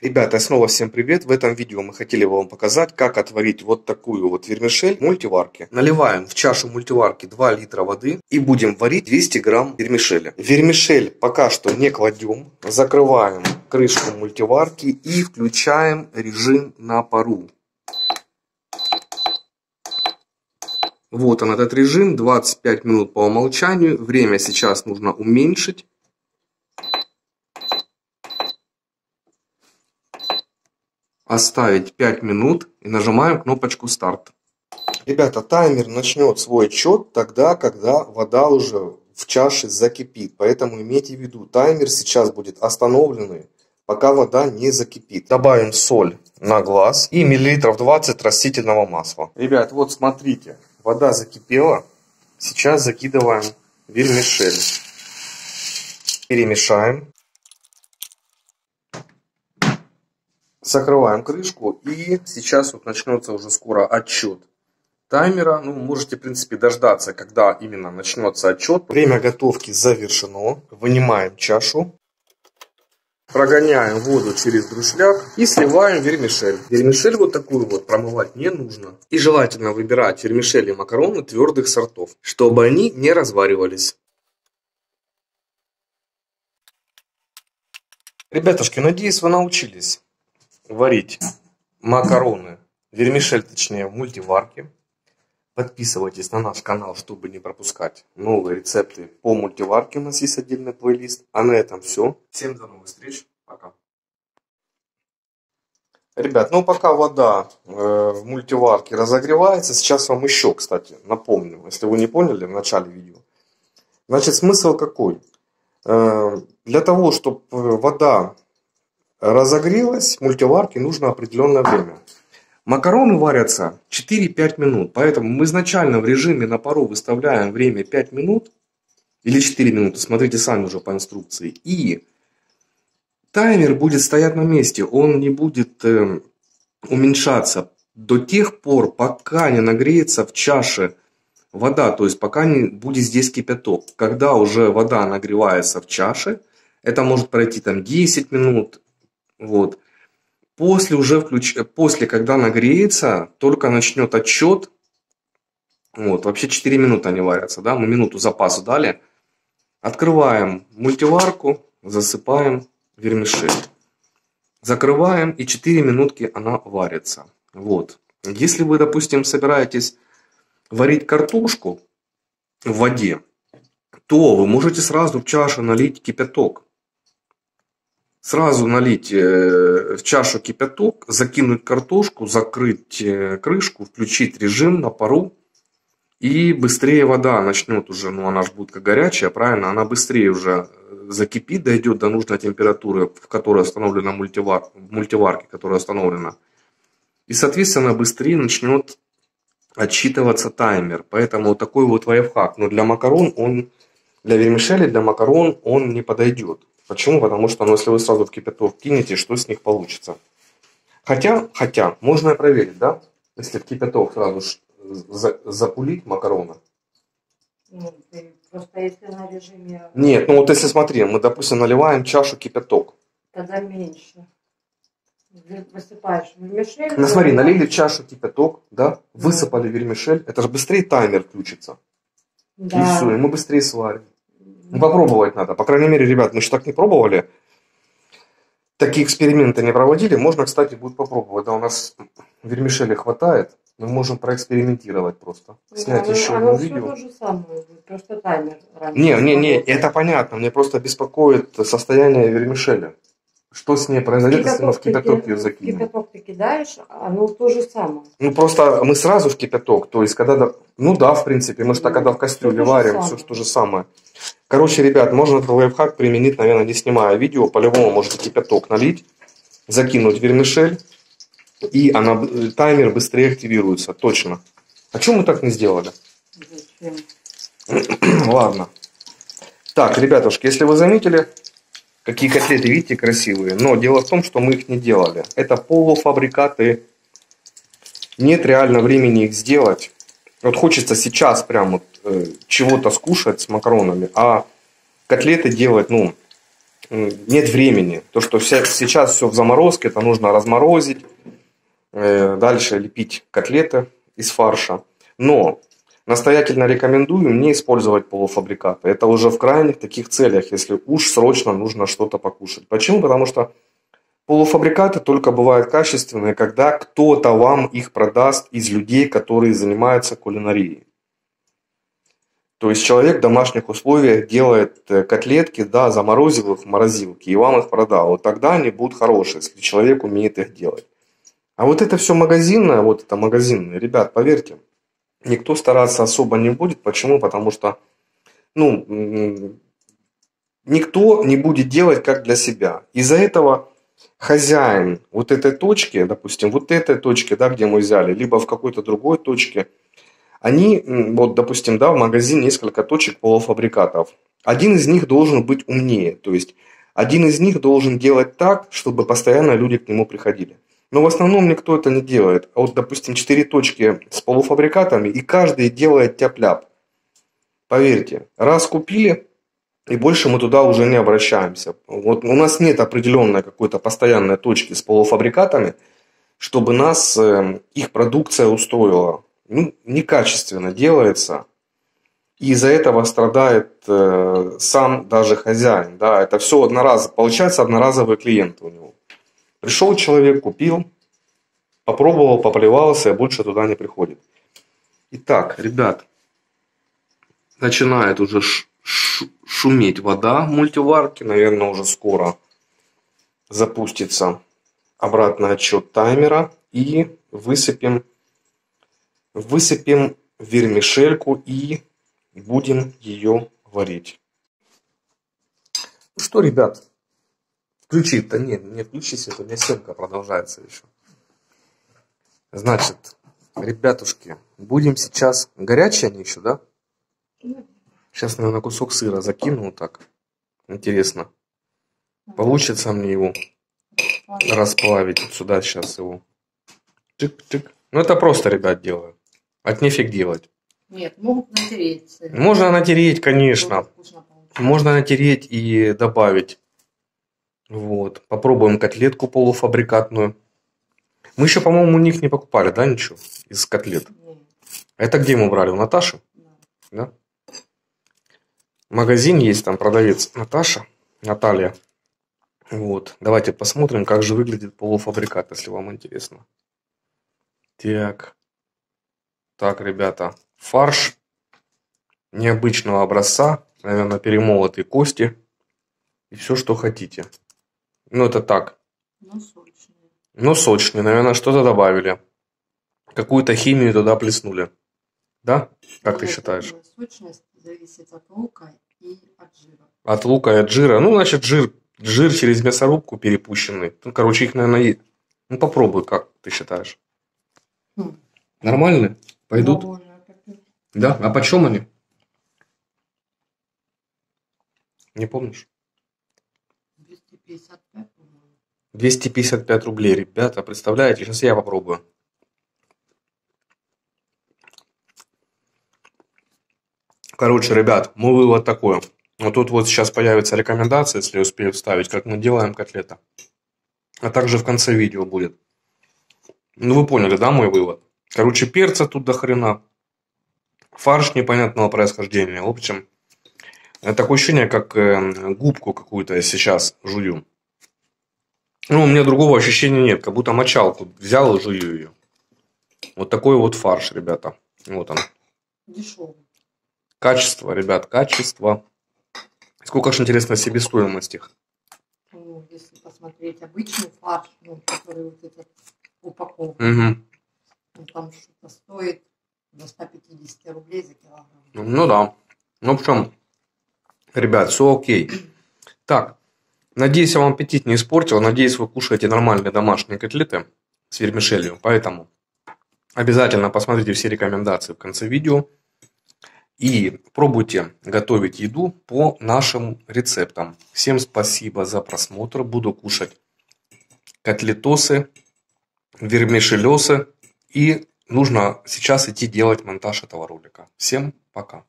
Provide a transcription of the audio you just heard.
Ребята, снова всем привет! В этом видео мы хотели вам показать, как отварить вот такую вот вермишель в мультиварке. Наливаем в чашу мультиварки 2 литра воды и будем варить 200 грамм вермишели. Вермишель пока что не кладем. Закрываем крышку мультиварки и включаем режим на пару. Вот он этот режим, 25 минут по умолчанию. Время сейчас нужно уменьшить. Оставить 5 минут и нажимаем кнопочку старт. Ребята, таймер начнет свой отчет тогда, когда вода уже в чаше закипит. Поэтому имейте в виду, таймер сейчас будет остановленный, пока вода не закипит. Добавим соль на глаз и миллилитров 20 растительного масла. Ребят, вот смотрите, вода закипела. Сейчас закидываем вермишель. Перемешаем. Закрываем крышку и сейчас вот начнется уже скоро отчет таймера. Ну, можете, в принципе, дождаться, когда именно начнется отчет. Время готовки завершено. Вынимаем чашу. Прогоняем воду через друшляк и сливаем вермишель. Вермишель вот такую вот промывать не нужно. И желательно выбирать вермишель и макароны твердых сортов, чтобы они не разваривались. Ребятушки, надеюсь, вы научились варить макароны, вермишель точнее, в мультиварке. Подписывайтесь на наш канал, чтобы не пропускать новые рецепты по мультиварке. У нас есть отдельный плейлист. А на этом все. Всем до новых встреч. Пока. Ребят, ну пока вода э, в мультиварке разогревается, сейчас вам еще, кстати, напомню, если вы не поняли в начале видео. Значит, смысл какой? Э, для того, чтобы вода разогрелась, мультиварке нужно определенное время. Макароны варятся 4-5 минут, поэтому мы изначально в режиме на пару выставляем время 5 минут или 4 минуты, смотрите сами уже по инструкции. И таймер будет стоять на месте, он не будет э, уменьшаться до тех пор, пока не нагреется в чаше вода, то есть пока не будет здесь кипяток. Когда уже вода нагревается в чаше, это может пройти там 10 минут, вот. После уже включ... после, когда нагреется, только начнет отчет. Вот, вообще 4 минуты они варятся, да, мы минуту запасу дали. Открываем мультиварку, засыпаем вермишель. Закрываем, и 4 минутки она варится. Вот. Если вы, допустим, собираетесь варить картошку в воде, то вы можете сразу в чашу налить кипяток сразу налить э, в чашу кипяток, закинуть картошку, закрыть э, крышку, включить режим на пару. И быстрее вода начнет уже, ну она же будет как горячая, правильно, она быстрее уже э, закипит, дойдет до нужной температуры, в которой установлена мультивар, в мультиварке, которая установлена. И, соответственно, быстрее начнет отсчитываться таймер. Поэтому такой вот лайфхак. Но для макарон он, для вермишели, для макарон он не подойдет. Почему? Потому что, ну, если вы сразу в кипяток кинете, что с них получится? Хотя, хотя, можно и проверить, да? Если в кипяток сразу за, запулить макароны. Ну, просто если на режиме... Нет, ну вот если смотри, мы, допустим, наливаем чашу кипяток. Тогда меньше. Высыпаешь вермишель. Ну смотри, налили чашу кипяток, да, высыпали вермишель, это же быстрее таймер включится. Да. И все, и мы быстрее сварим. Ну, попробовать надо. По крайней мере, ребят, мы еще так не пробовали. Такие эксперименты не проводили. Можно, кстати, будет попробовать. Да, у нас вермишели хватает. Мы можем проэкспериментировать просто. Снять да, еще одно видео. то же самое просто таймер. Не, не, не, это понятно. Мне просто беспокоит состояние вермишеля. Что с ней произойдет, если мы в кипяток ее закинем? В кипяток ты кидаешь, оно то же самое. Ну, просто мы сразу в кипяток, то есть, когда... Ну да, в принципе, мы же так, когда в кастрюле варим, все то же самое. Короче, ребят, можно этот лайфхак применить, наверное, не снимая видео. По-любому можете кипяток налить, закинуть вермишель, и она, таймер быстрее активируется, точно. А что мы так не сделали? Ладно. Так, ребятушки, если вы заметили, Какие котлеты, видите, красивые. Но дело в том, что мы их не делали. Это полуфабрикаты. Нет реально времени их сделать. Вот хочется сейчас прям вот э, чего-то скушать с макаронами, а котлеты делать, ну, нет времени. То, что вся, сейчас все в заморозке, это нужно разморозить, э, дальше лепить котлеты из фарша. Но настоятельно рекомендую не использовать полуфабрикаты. Это уже в крайних таких целях, если уж срочно нужно что-то покушать. Почему? Потому что полуфабрикаты только бывают качественные, когда кто-то вам их продаст из людей, которые занимаются кулинарией. То есть человек в домашних условиях делает э, котлетки, да, заморозил их в морозилке и вам их продал. Вот тогда они будут хорошие, если человек умеет их делать. А вот это все магазинное, вот это магазинное, ребят, поверьте, никто стараться особо не будет. Почему? Потому что, ну, никто не будет делать как для себя. Из-за этого хозяин вот этой точки, допустим, вот этой точки, да, где мы взяли, либо в какой-то другой точке, они, вот, допустим, да, в магазине несколько точек полуфабрикатов. Один из них должен быть умнее, то есть один из них должен делать так, чтобы постоянно люди к нему приходили. Но в основном никто это не делает. А вот, допустим, четыре точки с полуфабрикатами, и каждый делает тяп-ляп. Поверьте, раз купили, и больше мы туда уже не обращаемся. Вот у нас нет определенной какой-то постоянной точки с полуфабрикатами, чтобы нас э, их продукция устроила. Ну, некачественно делается. И из-за этого страдает э, сам даже хозяин. Да, это все одноразово. Получается одноразовые клиенты у него. Пришел человек, купил, попробовал, поплевался, и больше туда не приходит. Итак, ребят, начинает уже шуметь вода в мультиварке. Наверное, уже скоро запустится обратный отчет таймера. И высыпем, высыпем вермишельку и будем ее варить. Ну что, ребят, включить-то нет, не включись, это у меня съемка продолжается еще. Значит, ребятушки, будем сейчас... Горячие они еще, да? Сейчас, наверное, кусок сыра закину вот так. Интересно, получится мне его расплавить вот сюда сейчас его. Чик-чик. Ну, это просто, ребят, делаю. От нефиг делать. Нет, могут натереть. Можно натереть, конечно. Можно натереть и добавить. Вот. Попробуем котлетку полуфабрикатную. Мы еще, по-моему, у них не покупали, да, ничего? Из котлет. Это где мы брали? У Наташи? Да? Магазин есть, там продавец Наташа, Наталья. Вот. Давайте посмотрим, как же выглядит полуфабрикат, если вам интересно. Так. Так, ребята. Фарш необычного образца. Наверное, перемолотые кости. И все, что хотите. Ну, это так. Ну, сочные. Ну, сочные. Наверное, что-то добавили. Какую-то химию туда плеснули. Да? Как ты Нет, считаешь? э, Сочность зависит от лука и от жира. От лука и от жира. Ну, значит, жир, жир через мясорубку перепущенный. Ну, короче, их, наверное, есть. Ну, попробуй, как ты считаешь. Хм. Нормальные? Пойдут? Довольно. Да? А почем они? Не помнишь? 255, по-моему. 255 рублей, ребята, представляете? Сейчас я попробую. Короче, ребят, мой вывод такой. Вот тут вот сейчас появится рекомендация, если успею вставить, как мы делаем котлета. А также в конце видео будет. Ну, вы поняли, да, мой вывод? Короче, перца тут до хрена. Фарш непонятного происхождения. В общем, такое ощущение, как э, губку какую-то сейчас жую. Ну, у меня другого ощущения нет, как будто мочалку взял и жую ее. Вот такой вот фарш, ребята. Вот он. Дешевый. Качество, ребят, качество. Сколько же, интересно, себестоимость их? Ну, если посмотреть обычный фарш, ну, который вот этот упакован, Угу. он там что-то стоит до 150 рублей за килограмм. Ну да. Ну, в общем, ребят, все окей. Так, надеюсь, я вам аппетит не испортил. Надеюсь, вы кушаете нормальные домашние котлеты с вермишелью. Поэтому обязательно посмотрите все рекомендации в конце видео. И пробуйте готовить еду по нашим рецептам. Всем спасибо за просмотр. Буду кушать котлетосы, вермишелесы. И нужно сейчас идти делать монтаж этого ролика. Всем пока.